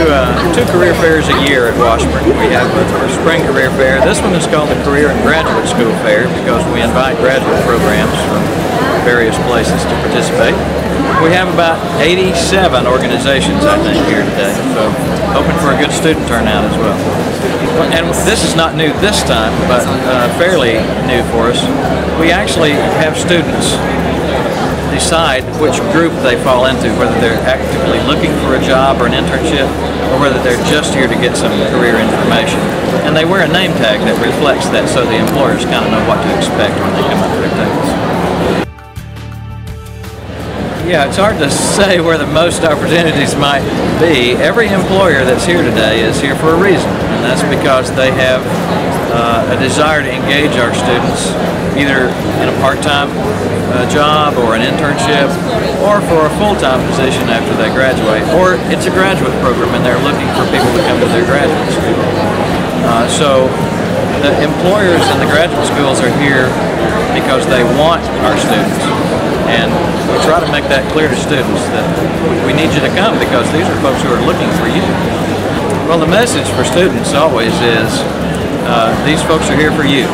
two career fairs a year at Washburn. We have our spring career fair. This one is called the Career and Graduate School Fair because we invite graduate programs from various places to participate. We have about 87 organizations, I think, here today, so hoping for a good student turnout as well. And this is not new this time, but uh, fairly new for us. We actually have students decide which group they fall into, whether they're actively looking for a job or an internship, or whether they're just here to get some career information. And they wear a name tag that reflects that so the employers kind of know what to expect when they come up to their tables. Yeah, it's hard to say where the most opportunities might be. Every employer that's here today is here for a reason, and that's because they have uh, a desire to engage our students either in a part-time uh, job or an internship or for a full-time position after they graduate or it's a graduate program and they're looking for people to come to their graduate school. Uh, so the employers and the graduate schools are here because they want our students and we try to make that clear to students that we need you to come because these are folks who are looking for you. Well, the message for students always is uh, these folks are here for you.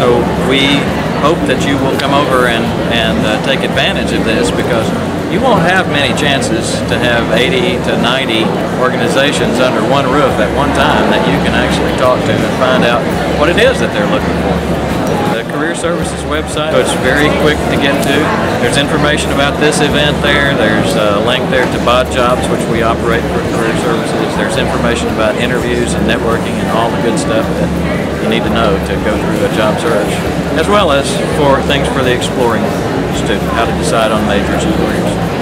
So we hope that you will come over and, and uh, take advantage of this because you won't have many chances to have 80 to 90 organizations under one roof at one time that you can actually talk to and find out what it is that they're looking for. Career Services website. So it's very quick to get to. There's information about this event there. There's a link there to Bod Jobs, which we operate for Career Services. There's information about interviews and networking and all the good stuff that you need to know to go through a job search, as well as for things for the exploring student, how to decide on majors and careers.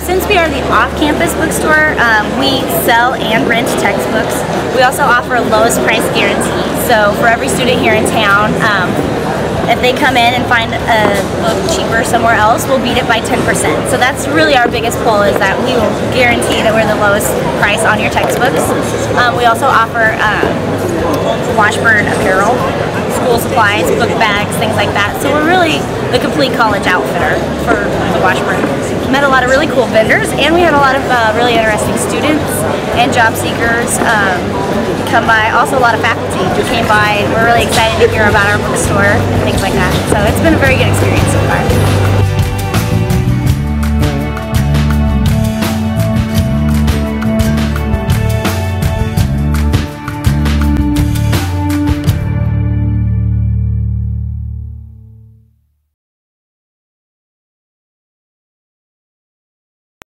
Since we are the off-campus bookstore, um, we sell and rent textbooks. We also offer a lowest price guarantee. So for every student here in town, um, if they come in and find a book cheaper somewhere else, we'll beat it by 10%. So that's really our biggest pull is that we will guarantee that we're the lowest price on your textbooks. Um, we also offer um, Washburn apparel, school supplies, book bags, things like that. So we're really the complete college outfitter for the Washburn met a lot of really cool vendors, and we had a lot of uh, really interesting students and job seekers um, come by. Also, a lot of faculty who came by. We're really excited to hear about our bookstore, and things like that. So it's been a very good experience.